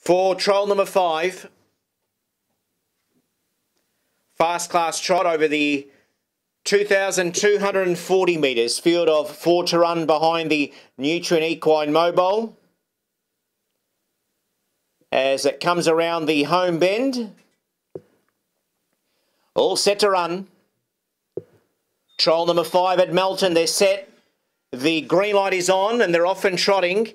For trial number five, fast class trot over the 2,240 metres, field of four to run behind the Nutrien Equine Mobile. As it comes around the home bend, all set to run. Trial number five at Melton, they're set. The green light is on and they're off and trotting.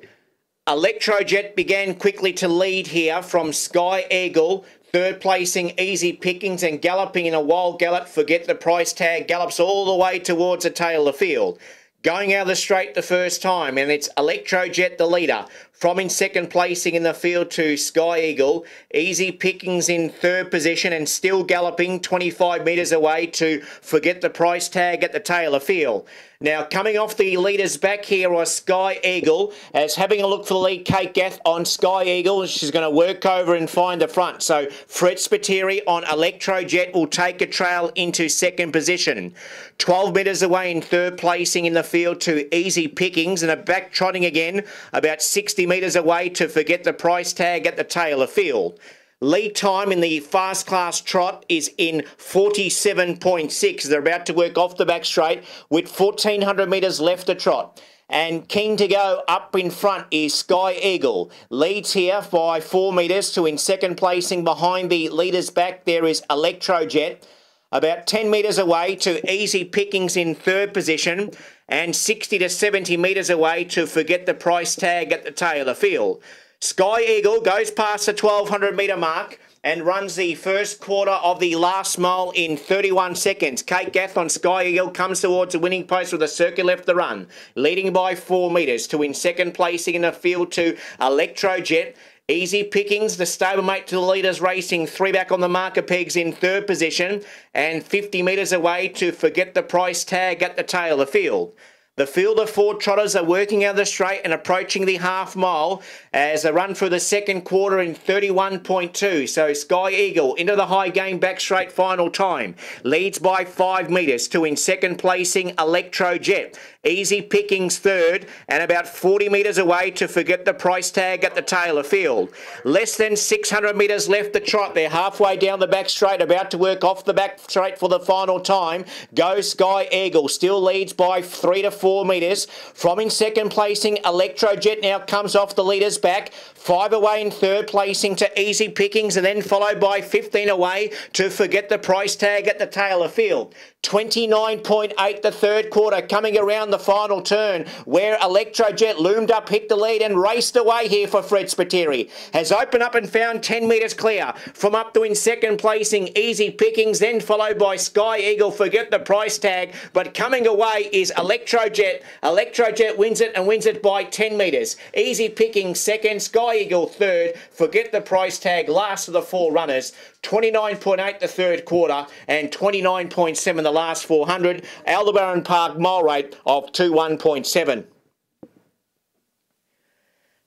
Electrojet began quickly to lead here from Sky Eagle. Third placing, easy pickings and galloping in a wild gallop. Forget the price tag. Gallops all the way towards the tail of the field. Going out of the straight the first time, and it's Electrojet the leader. From in second placing in the field to Sky Eagle. Easy pickings in third position and still galloping 25 metres away to Forget the price tag at the tail of field. Now, coming off the leaders back here are Sky Eagle, as having a look for the lead, Kate Gath on Sky Eagle. She's going to work over and find the front. So, Fred Spiteri on Electrojet will take a trail into second position. 12 metres away in third placing in the field to Easy Pickings, and a back trotting again, about 60 metres away to Forget the Price Tag at the tail of field. Lead time in the fast class trot is in 47.6. They're about to work off the back straight with 1400 metres left to trot. And keen to go up in front is Sky Eagle. Leads here by four metres to in second placing behind the leaders back there is Electrojet. About 10 metres away to Easy Pickings in third position and 60 to 70 metres away to Forget the Price Tag at the tail of the field. Sky Eagle goes past the 1200 metre mark and runs the first quarter of the last mile in 31 seconds. Kate Gath on Sky Eagle comes towards the winning post with a circuit left the run, leading by four metres to win second placing in the field to Electrojet. Easy pickings, the stablemate to the leaders racing, three back on the marker pegs in third position and 50 metres away to forget the price tag at the tail of the field. The field of four trotters are working out the straight and approaching the half mile as they run through the second quarter in 31.2. So Sky Eagle into the Hygain back straight final time. Leads by five metres to in second placing Electrojet. Easy pickings third and about 40 metres away to forget the price tag at the tail of field. Less than 600 metres left to trot. They're halfway down the back straight, about to work off the back straight for the final time. Go Sky Eagle still leads by three to four four metres. From in second placing, Electrojet now comes off the leader's back. Five away in third placing to Easy Pickings and then followed by 15 away to Forget the Price Tag at the tail of field. 29.8 the third quarter coming around the final turn where Electrojet loomed up, hit the lead and raced away here for Fred Spiteri. Has opened up and found 10 metres clear from up to in second placing Easy Pickings then followed by Sky Eagle Forget the Price Tag but coming away is Electrojet. Electrojet wins it and wins it by 10 metres. Easy picking second, Sky Eagle third. Forget the Price Tag last of the four runners. 29.8 the third quarter and 29.7 the last 400. Aldebaran Park mile rate of 21.7.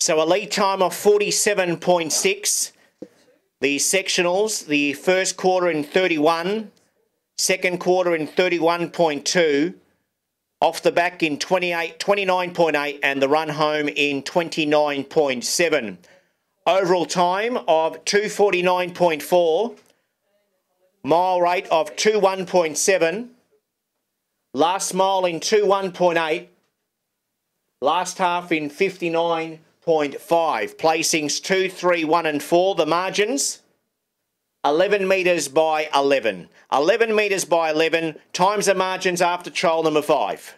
So a lead time of 47.6. The sectionals, the first quarter in 31, second quarter in 31.2, off the back in 28, 29.8 and the run home in 29.7. Overall time of 249.4. Mile rate of 21.7. Last mile in 21.8. Last half in 59.5. Placings 2, 3, 1 and 4. The margins 11 metres by 11. 11 metres by 11 times the margins after trial number 5.